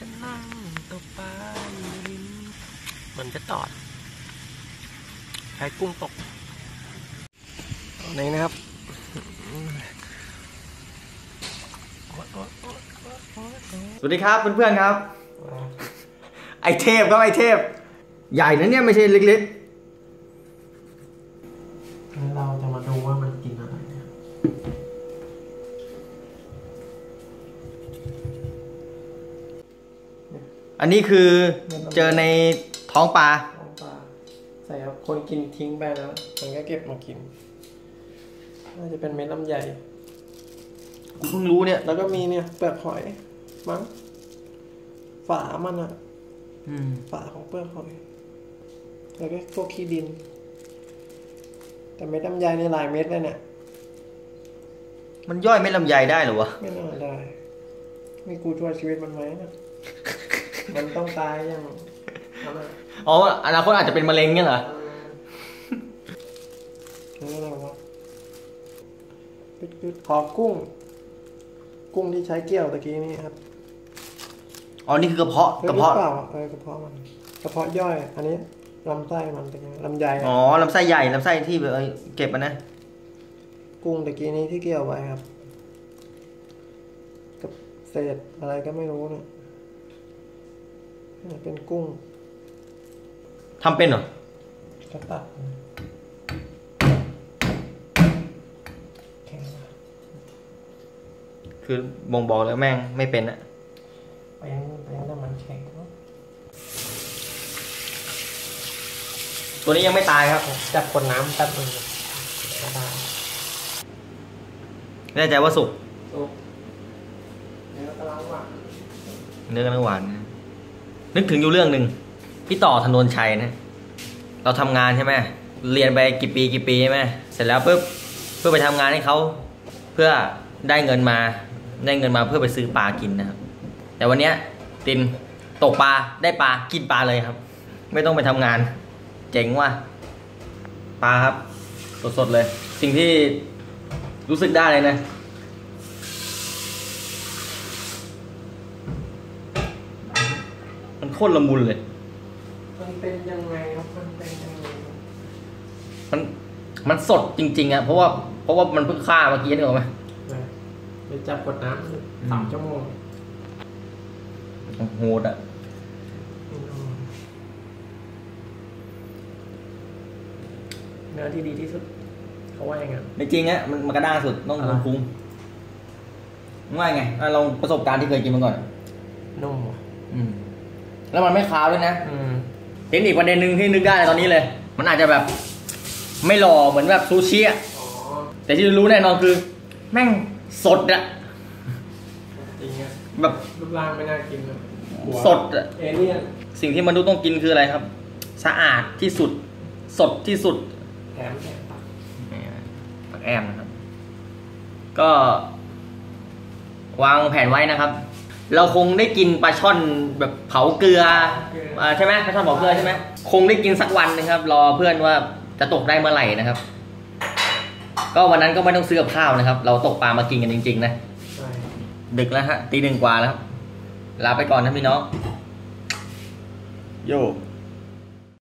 ฉันนั่งตกปลาอยู่ริมเหมือนจะตอด ใช้กุ้งตกตอนนี้นะครับสวัสดีครับเพื่อนๆครับ ไอเทพครับไอเทพ ใหญ่นะเนี่ยไม่ใช่เล็กแล้วเราจะมาดูว่ามันกินอะไรเนี่ย ๆ อันนี้คือเจอในท้องปลาท้องปลาใส่ครับคนกินทิ้งไปแล้วมันก็เก็บมากินน่าจะเป็นเม็ดลำไยกูเพิ่งรู้เนี่ย แล้วก็มีเนี่ยเปลือกหอยมั้งฝามันอะอืมฝาของเปลือกหอย แล้วก็พวกขี้ดิน แต่เม็ดลำไยในหลายเม็ดเลยเนี่ยมันย่อยไม่ลำไยได้เหรอวะ ไม่น่าได้ไม่กูช่วยชีวิตมันไหมนะ มันต้องตายอย่างนั้นอะอ๋ออนาคตอาจจะเป็นมะเร็งเนี่ยเหรอนี่อะไรวะปิดๆขอกุ้ง กุ้งที่ใช้เกี่ยวตะกี้นี่ครับอ๋อนี่คือกระเพาะเฮ้ยกระเพาะหอเปล่าเออกระเพาะมันกระเพาะย่อย อันนี้ลำไส้มันเป็นไงลำไยอะอ๋อลำไส้ใหญ่ลำไส้ที่แบบเอ้ยเก็บมันนะกุ้งตะกี้นี้ที่เกี่ยวไว้ครับ กับเศษอะไรก็ไม่รู้เนี่ย นี่เป็นกุ้งทำเป็นเหรอกระตัดแข็งมากคือบ่งบอกแล้วแม่งไม่เป็นอะแป้งแป้งน้ำมันแข็งเนอะตัวนี้ยังไม่ตายครับจับคนน้ำแป๊บนึงก็ได้แน่ใจว่าสุกสุกเนื้อกำลังหวานเนื้อกำลังหวานนะ นึกถึงอยู่เรื่องหนึ่งพี่ต่อธนนชัยนะเราทำงานใช่ไหมเรียนไปกี่ปีกี่ปีใช่ไหมเสร็จแล้วปุ๊บเพื่อไปทำงานให้เขาเพื่อได้เงินมาได้เงินมาเพื่อไปซื้อปลากินนะครับแต่วันเนี้ยตินตกปลาได้ปลากินปลาเลยครับ ไม่ต้องไปทำงาน เจ๋งว่ะปลาครับ สดๆเลย สิ่งที่รู้สึกได้เลยนะ มันโคตรละมุนเลย มันเป็นยังไงครับมันเป็นยังไงมันมันสดจริง ๆอะเพราะว่าเพราะว่ามันเพิ่งฆ่าเมื่อกี้นึกออกไหมนะไปจับกดน้ำสามชั่วโมงโหดอะเนื้อที่ดีที่สุด เขาว่าอย่างไงไม่จริงอะมันมันกระด้างสุดต้องอ่าคุ้มว่าไงอะลองประสบการณ์ที่เคยกินมาก่อนนุ่มว่ะอืม แล้วมันไม่คาวด้วยนะอืมเทคนิคประเด็นหนึ่งที่นึกได้ตอนนี้เลย มันอาจจะแบบ ไม่หล่อเหมือนแบบซูชิอะอ๋อแต่ที่รู้แน่นอนคือ แม่งสดอะจริงอะแบบรูปร่างไม่น่ากินเลยหัวสดอะเอเลี่ยนสิ่งที่มนุษย์ต้องกินคืออะไรครับ สะอาดที่สุด สดที่สุดแถมแถมปากนี่นะปักแอมนะครับ ก็ วางแผนไว้นะครับ เราคงได้กินปลาช่อนแบบเผาเกลืออ่าใช่ไหมปลาช่อนเผาเกลือใช่ไหมคงได้กินสักวันนะครับ รอเพื่อนว่าจะตกได้เมื่อไหร่นะครับ ก็วันนั้นก็ไม่ต้องซื้อกับข้าวนะครับ เราตกปลามากินกันจริง ๆ นะใช่ดึกแล้วฮะตีหนึ่งกว่าแล้วครับลาไปก่อนนะพี่น้องโย